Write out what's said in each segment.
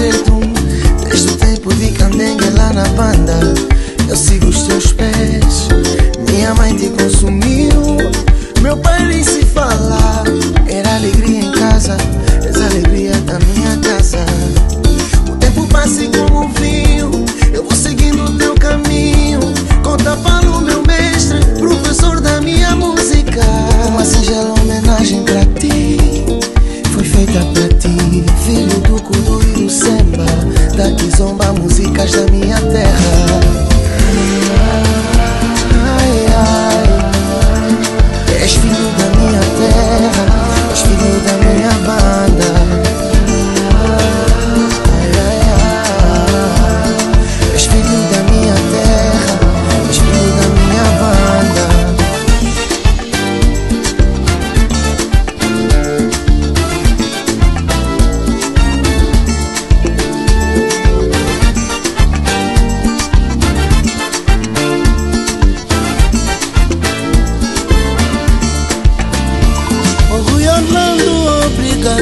Desde o tempo de candengue lá na banda Eu sigo os teus pés. Minha mãe te consumiu. Meu pai nem se fala. Era alegria em casa És alegria da minha casa. O tempo passa e como um vinho Eu vou seguindo o teu caminho. Conta para o meu mestre Professor da minha música. Uma singela homenagem pra תחתיך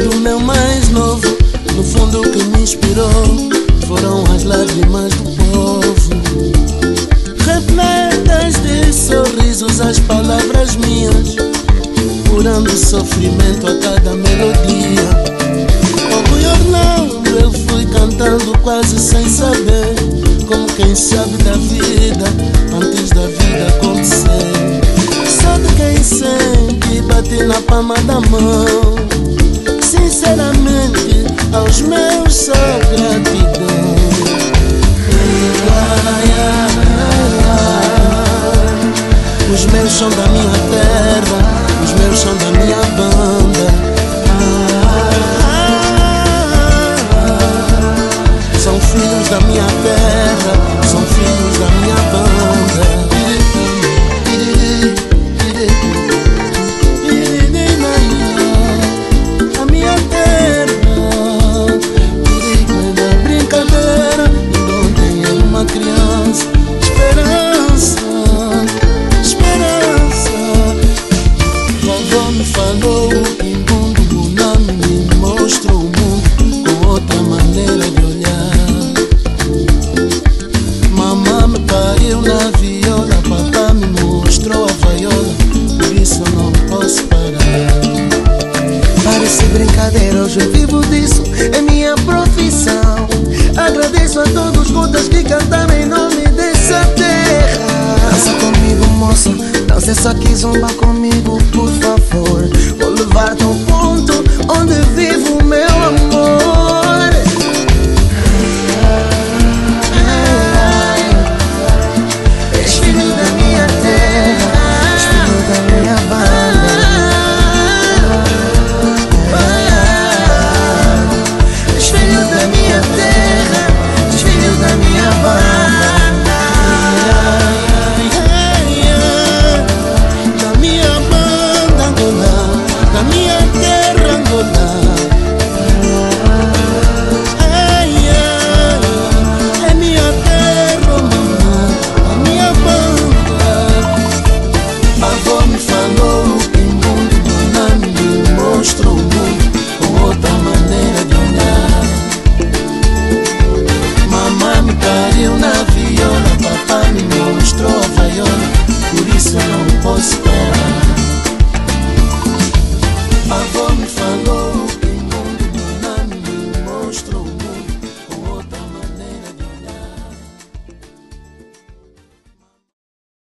do meu mais novo. No fundo, o que me inspirou foram as lágrimas do povo. Repletas de sorrisos, as palavras minhas, curando sofrimento a cada melodia. Como Orlando, eu fui cantando quase sem saber. Como quem sabe da vida, antes da vida acontecer. Só quem sente, bate na palma da mão sinceramente aos meus só gratidão. Os meus são da minha terra, os meus são da minha banda. Ah, são filhos da minha terra. verdadeira, hoje eu vivo disso, é minha profissão. Agradeço a todos gotas que cantaram em nome dessa terra. Dança comigo, moço, dança só que zomba comigo, por favor.